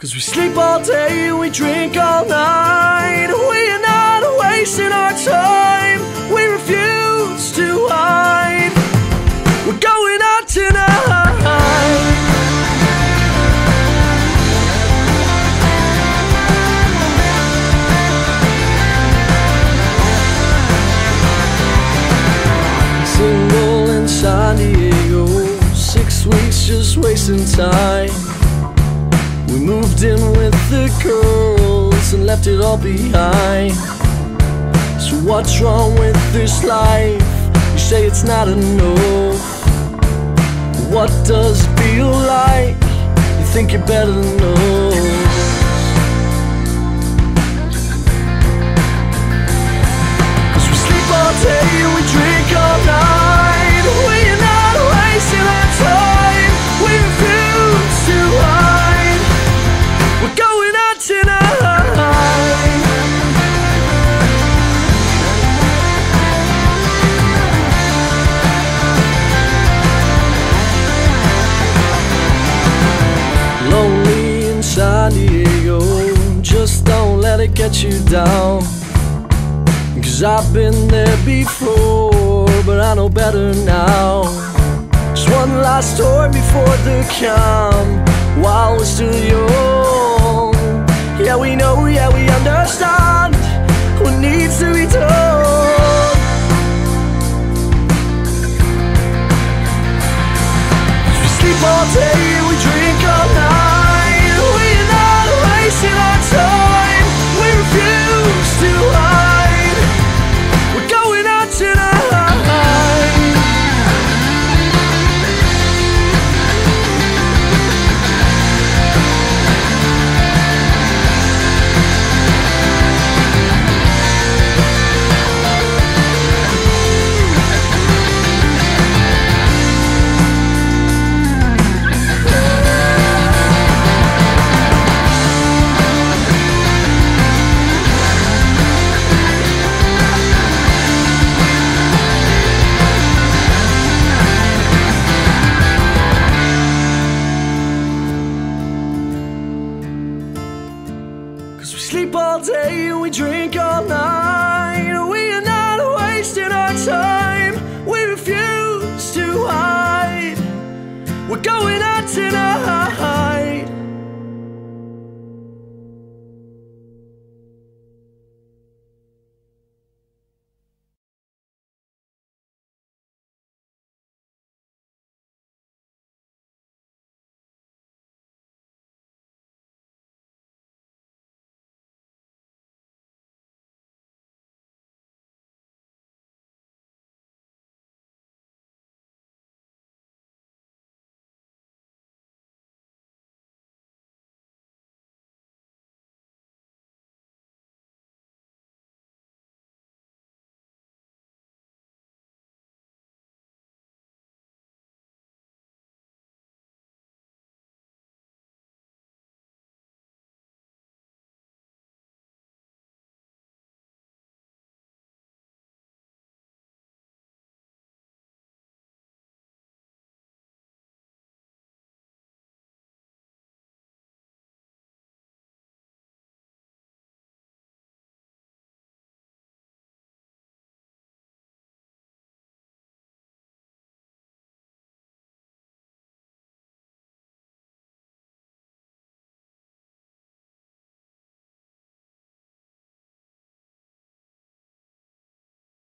Cause we sleep all day we drink all night. We are not wasting our time. We refuse to hide. We're going out tonight. Single in San Diego, six weeks just wasting time. We moved in with the girls and left it all behind. So what's wrong with this life? You say it's not enough. What does it feel like? You think you're better than get you down. Cause I've been there before, but I know better now. Just one last story before the calm, while we're still young. Yeah, we know, yeah, we understand what needs to be done. We sleep all day all day and we drink all night. We are not wasting our time. We refuse to hide. We're going out tonight.